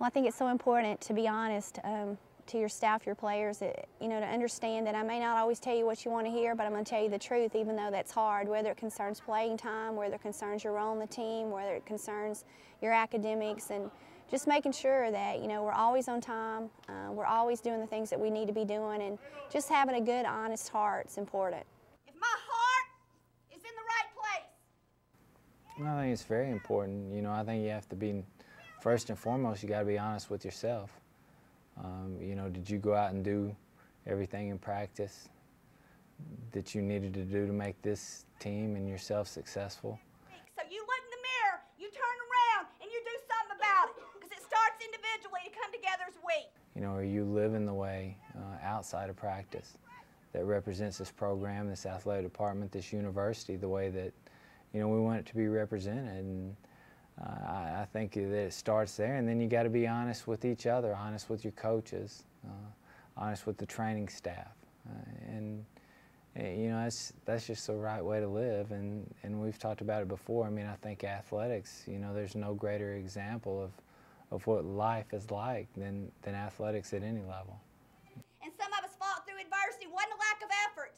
Well, I think it's so important to be honest um, to your staff, your players, it, you know, to understand that I may not always tell you what you want to hear, but I'm going to tell you the truth, even though that's hard, whether it concerns playing time, whether it concerns your role on the team, whether it concerns your academics, and just making sure that, you know, we're always on time, uh, we're always doing the things that we need to be doing, and just having a good, honest heart is important. If my heart is in the right place, I think it's very important. You know, I think you have to be first and foremost, you got to be honest with yourself. Um, you know, did you go out and do everything in practice that you needed to do to make this team and yourself successful? so you look in the mirror, you turn around, and you do something about it. Because it starts individually to come together as we. You know, are you living the way uh, outside of practice that represents this program, this athletic department, this university, the way that, you know, we want it to be represented. And, uh, I, I, think that it starts there, and then you got to be honest with each other, honest with your coaches, uh, honest with the training staff, uh, and eh, you know that's that's just the right way to live. And and we've talked about it before. I mean, I think athletics, you know, there's no greater example of of what life is like than than athletics at any level. And some of us fought through adversity. It wasn't a lack of effort,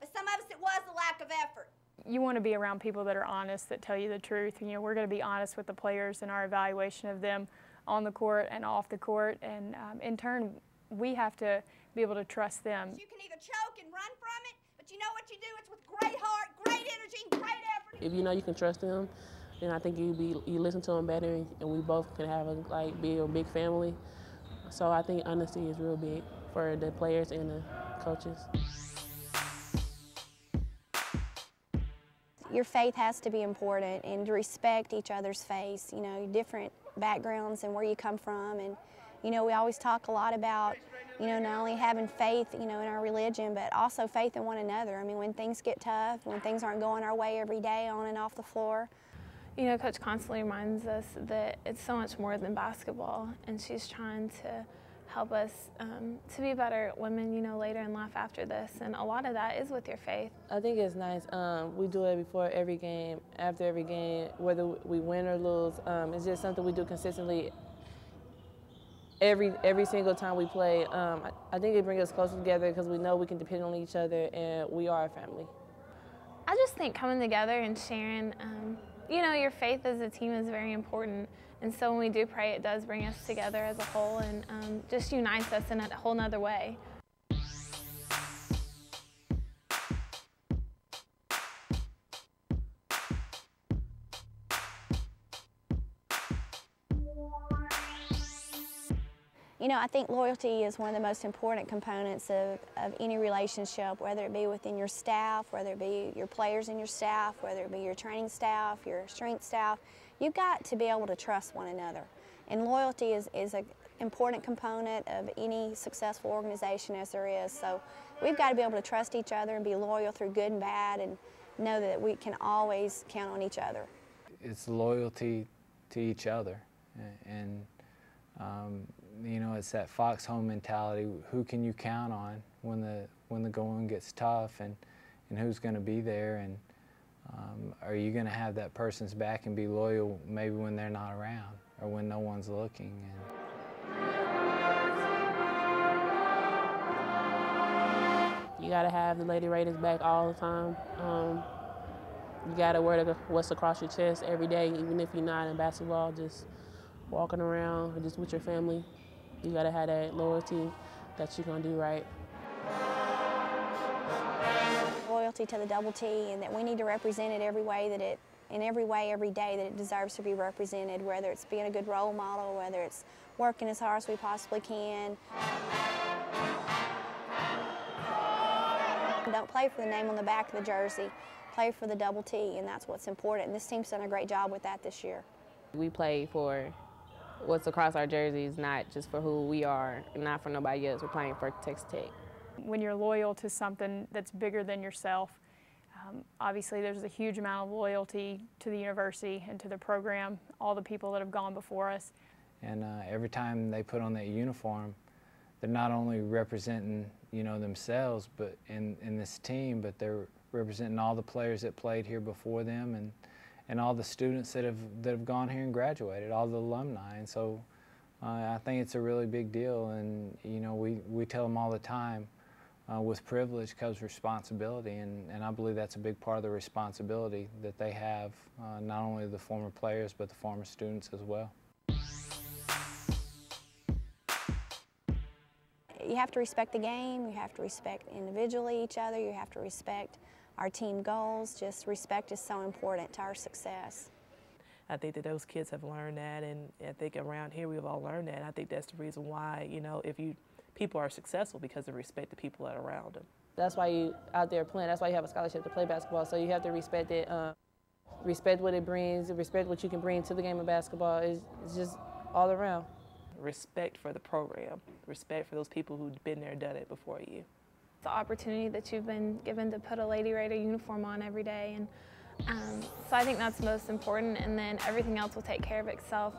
but some of us it was a lack of effort you want to be around people that are honest, that tell you the truth. You know, we're going to be honest with the players in our evaluation of them on the court and off the court, and um, in turn, we have to be able to trust them. You can either choke and run from it, but you know what you do? It's with great heart, great energy, great effort. If you know you can trust them, then I think you be you listen to them better, and we both can have a like be a big family. So I think honesty is real big for the players and the coaches. Your faith has to be important and to respect each other's faith, you know, different backgrounds and where you come from. And, you know, we always talk a lot about, you know, not only having faith, you know, in our religion, but also faith in one another. I mean, when things get tough, when things aren't going our way every day on and off the floor. You know, Coach constantly reminds us that it's so much more than basketball, and she's trying to help us um, to be better women, you know, later in life after this. And a lot of that is with your faith. I think it's nice. Um, we do it before every game, after every game, whether we win or lose. Um, it's just something we do consistently every every single time we play. Um, I, I, think it brings us closer together because we know we can depend on each other and we are a family. I just think coming together and sharing, um, you know, your faith as a team is very important. And so when we do pray, it does bring us together as a whole and um, just unites us in a whole nother way. You know, I think loyalty is one of the most important components of, of any relationship, whether it be within your staff, whether it be your players in your staff, whether it be your training staff, your strength staff. You've got to be able to trust one another. And loyalty is, is an important component of any successful organization as there is. So we've got to be able to trust each other and be loyal through good and bad and know that we can always count on each other. It's loyalty to each other. And, um, you know, it's that foxhole mentality. Who can you count on when the, when the going gets tough and, and who's going to be there? And, um, are you going to have that person's back and be loyal maybe when they're not around or when no one's looking? And... You got to have the Lady Raiders back all the time. Um, you got to wear the, what's across your chest every day, even if you're not in basketball, just walking around or just with your family. You got to have that loyalty that you're going to do right loyalty to the double T and that we need to represent it every way that it, in every way, every day that it deserves to be represented, whether it's being a good role model, whether it's working as hard as we possibly can. Don't play for the name on the back of the jersey. Play for the double T, and that's what's important. And this team's done a great job with that this year. We play for what's across our jerseys, not just for who we are, not for nobody else. We're playing for Texas Tech when you're loyal to something that's bigger than yourself. Um, obviously, there's a huge amount of loyalty to the university and to the program, all the people that have gone before us. And uh, every time they put on that uniform, they're not only representing, you know, themselves, but in, in this team, but they're representing all the players that played here before them and, and all the students that have, that have gone here and graduated, all the alumni. And so uh, I think it's a really big deal, and you know, we, we tell them all the time, uh, with privilege comes responsibility, and, and I believe that's a big part of the responsibility that they have, uh, not only the former players, but the former students as well. You have to respect the game, you have to respect individually each other, you have to respect our team goals. Just respect is so important to our success. I think that those kids have learned that, and I think around here we've all learned that. I think that's the reason why, you know, if you people are successful because they respect the people that are around them. That's why you out there playing. That's why you have a scholarship to play basketball. So you have to respect it, uh, respect what it brings, respect what you can bring to the game of basketball. It's, it's just all around. Respect for the program, respect for those people who've been there, done it before you. The opportunity that you've been given to put a Lady Raider uniform on every day, and um, so I think that's most important. And then everything else will take care of itself.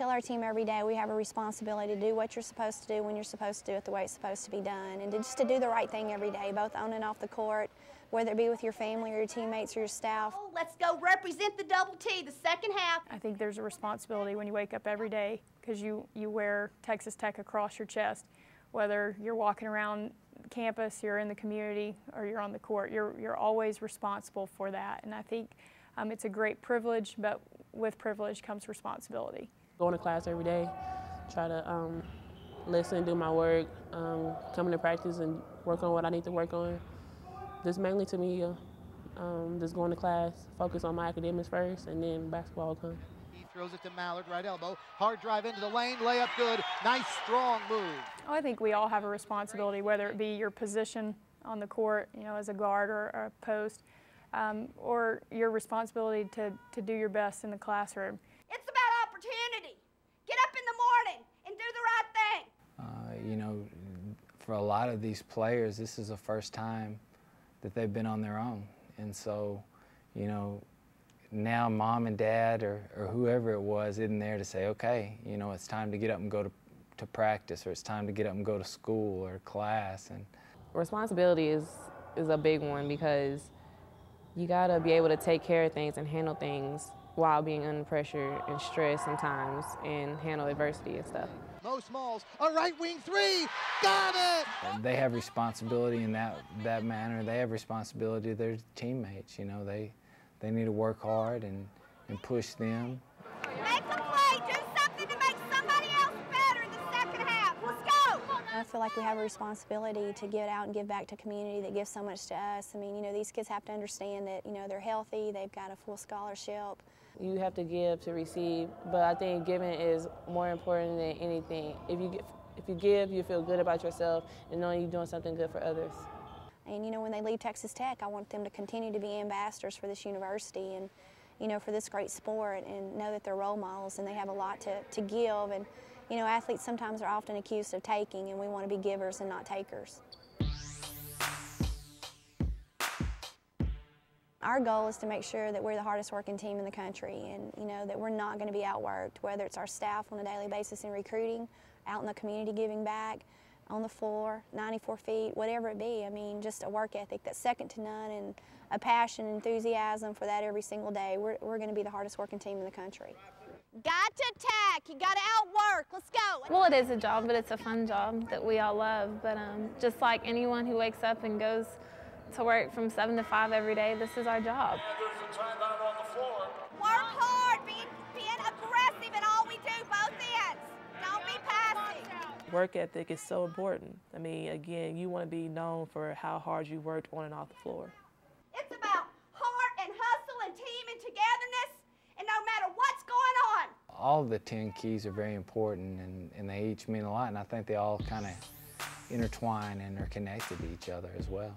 Tell our team every day we have a responsibility to do what you're supposed to do when you're supposed to do it the way it's supposed to be done, and to just to do the right thing every day, both on and off the court, whether it be with your family or your teammates or your staff. Oh, let's go represent the double T, the second half. I think there's a responsibility when you wake up every day because you, you wear Texas Tech across your chest. Whether you're walking around campus, you're in the community, or you're on the court, you're, you're always responsible for that. And I think um, it's a great privilege, but with privilege comes responsibility. Going to class every day, try to um, listen, do my work, um, come to practice and work on what I need to work on. Just mainly to me, uh, um, just going to class, focus on my academics first, and then basketball will come. He throws it to Mallard, right elbow. Hard drive into the lane, layup good. Nice, strong move. Oh, I think we all have a responsibility, whether it be your position on the court, you know, as a guard or, or a post, um, or your responsibility to, to do your best in the classroom. It's about opportunity. Get up in the morning and do the right thing. Uh, you know, for a lot of these players, this is the first time that they've been on their own. And so, you know, now mom and dad or, or whoever it was isn't there to say, okay, you know, it's time to get up and go to, to practice or it's time to get up and go to school or class. And Responsibility is, is a big one because you gotta be able to take care of things and handle things while being under pressure and stress sometimes and handle adversity and stuff. Mo Smalls, a right wing three, got it! They have responsibility in that, that manner. They have responsibility to their teammates, you know, they, they need to work hard and, and push them. Make a play. Do something to make somebody else better in the second half. Let's go. I feel like we have a responsibility to get out and give back to community that gives so much to us. I mean, you know, these kids have to understand that, you know, they're healthy, they've got a full scholarship. You have to give to receive, but I think giving is more important than anything. If you give, if you give, you feel good about yourself and knowing you're doing something good for others. And, you know, when they leave Texas Tech, I want them to continue to be ambassadors for this university and, you know, for this great sport and know that they're role models and they have a lot to, to give. And, you know, athletes sometimes are often accused of taking, and we want to be givers and not takers. Our goal is to make sure that we're the hardest working team in the country and, you know, that we're not going to be outworked, whether it's our staff on a daily basis in recruiting, out in the community giving back, on the floor, 94 feet, whatever it be. I mean, just a work ethic that's second to none and a passion and enthusiasm for that every single day. We're, we're going to be the hardest working team in the country. Got to attack. You got to outwork. Let's go. Well, it is a job, but it's a fun job that we all love. But um, just like anyone who wakes up and goes to work from 7 to 5 every day, this is our job. Work hard. Be, being aggressive in all we do, both ends. Don't be passive. Work ethic is so important. I mean, again, you want to be known for how hard you worked on and off the floor. It's about heart and hustle and team and togetherness, and no matter what's going on. All the 10 keys are very important and, and they each mean a lot, and I think they all kind of intertwine and are connected to each other as well.